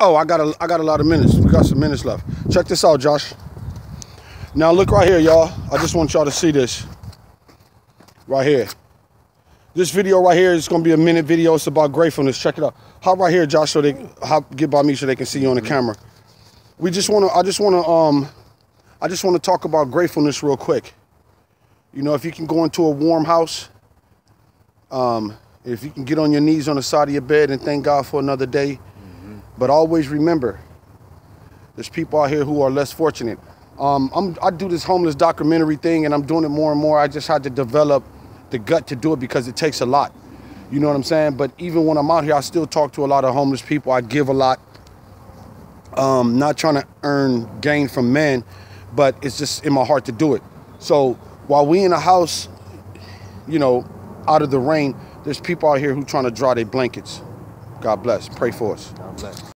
Oh, I got a, I got a lot of minutes. We got some minutes left. Check this out, Josh. Now look right here, y'all. I just want y'all to see this. Right here. This video right here is gonna be a minute video. It's about gratefulness. Check it out. Hop right here, Josh, so they hop get by me so they can see you on the camera. We just wanna, I just wanna, um, I just wanna talk about gratefulness real quick. You know, if you can go into a warm house, um, if you can get on your knees on the side of your bed and thank God for another day, but always remember, there's people out here who are less fortunate. Um, I do this homeless documentary thing, and I'm doing it more and more. I just had to develop the gut to do it because it takes a lot. You know what I'm saying? But even when I'm out here, I still talk to a lot of homeless people. I give a lot. Um, not trying to earn gain from men, but it's just in my heart to do it. So while we in a house, you know, out of the rain, there's people out here who trying to draw their blankets. God bless. Pray for us. God bless.